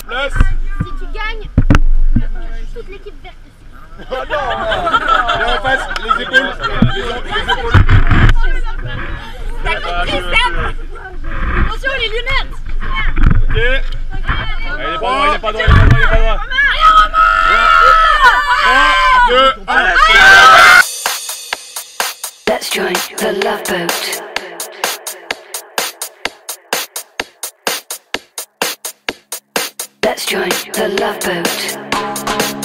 Place. Si tu gagnes, toute l'équipe verte. Oh non Là en face, les épaules, ah, les, épaules. T'as compris Sam ah, Attention les lunettes Ok Allez, est pas droit, il est pas droit. Let's join the love boat.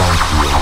Sound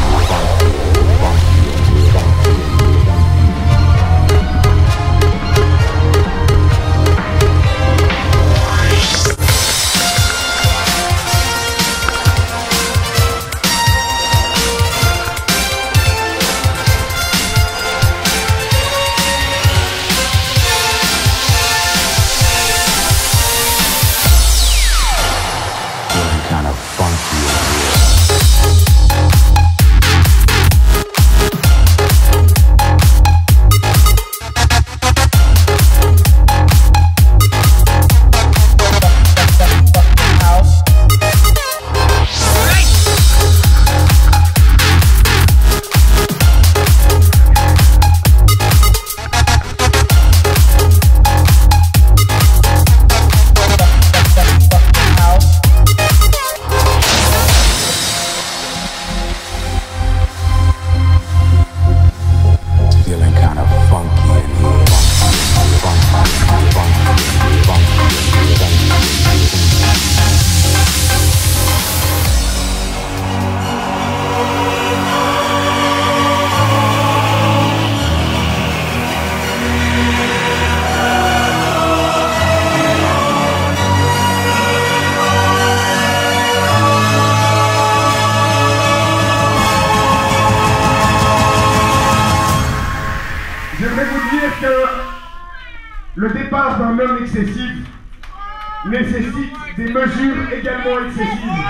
Je vais vous dire que le départ d'un homme excessif nécessite des mesures également excessives.